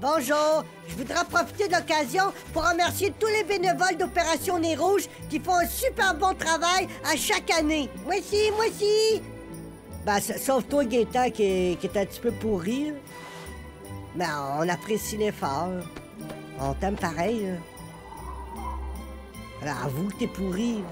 Bonjour. Je voudrais profiter de l'occasion pour remercier tous les bénévoles d'Opération Nez Rouge qui font un super bon travail à chaque année. Moi aussi, moi aussi. Ben, sauf toi, Gaétan, qui est, qui est un petit peu pourri. Mais ben, on apprécie l'effort. On t'aime pareil. là. Alors, avoue que t'es pourri.